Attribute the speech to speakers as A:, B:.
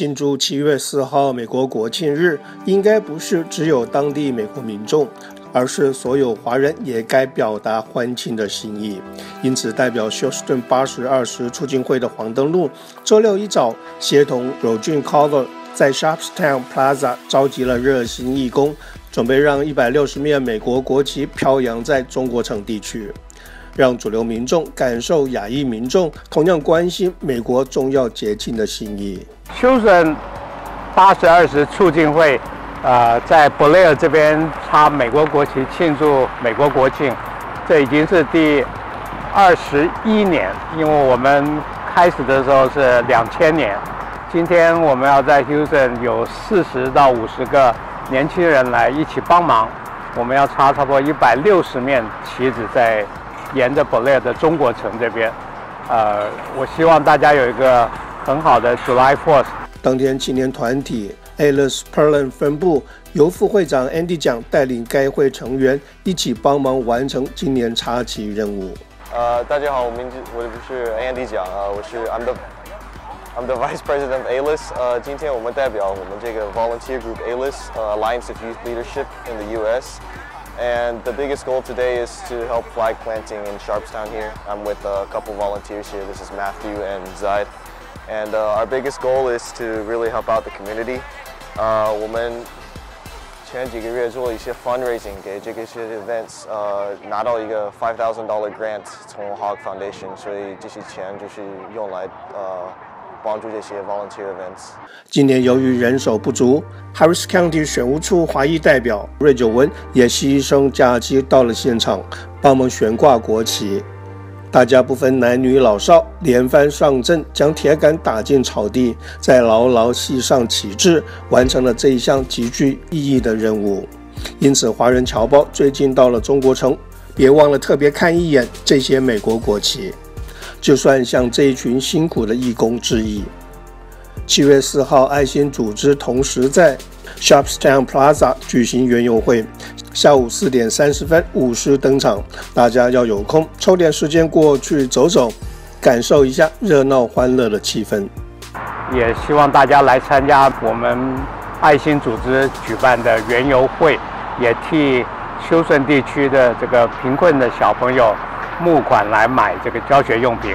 A: 庆祝七月四号美国国庆日，应该不是只有当地美国民众，而是所有华人也该表达欢庆的心意。因此，代表休斯顿八十二十促进会的黄登路，周六一早协同 Roger Cover 在 Sharpstown Plaza 召集了热心义工，准备让一百六十面美国国旗飘扬在中国城地区。让主流民众感受亚裔民众同样关心美国重要节庆的心意。
B: 休斯顿八十二十促进会，呃，在布雷尔这边插美国国旗庆祝美国国庆，这已经是第二十一年。因为我们开始的时候是两千年，今天我们要在休斯顿有四十到五十个年轻人来一起帮忙，我们要插差不多一百六十面旗子在。沿着 b o l e 的中国城这边，呃，我希望大家有一个很好的 July Fourth。
A: 当天青年团体 Alice Perlin 分部由副会长 Andy 蒋带领该会成员一起帮忙完成今年插旗任务。
C: 呃，大家好，我名字我是 Andy 蒋啊，我是 I'm the I'm the Vice President of Alice。呃，今天我们代表我们这个 Volunteer Group Alice Alliance of Youth Leadership in the U.S. And the biggest goal today is to help flag planting in Sharpstown here. I'm with a couple volunteers here. This is Matthew and Zaid. And uh, our biggest goal is to really help out the community. Uh, 我们前几个月做了一些 fundraising 给这个些 events，呃，拿到一个 five thousand dollar grant 从 Hog Foundation，所以这些钱就是用来呃。 帮助这些 volunteer events。
A: 今年由于人手不足，Harris County 选务处华裔代表瑞九文也牺牲假期到了现场，帮忙悬挂国旗。大家不分男女老少，连番上阵，将铁杆打进草地，再牢牢系上旗帜，完成了这一项极具意义的任务。因此，华人侨胞最近到了中国城，别忘了特别看一眼这些美国国旗。就算向这一群辛苦的义工致意。七月四号，爱心组织同时在 Sharpstown Plaza 举行园游会，下午四点三十分舞狮登场，大家要有空抽点时间过去走走，感受一下热闹欢乐的气氛。
B: 也希望大家来参加我们爱心组织举办的园游会，也替休顺地区的这个贫困的小朋友。募款来买这个教学用品。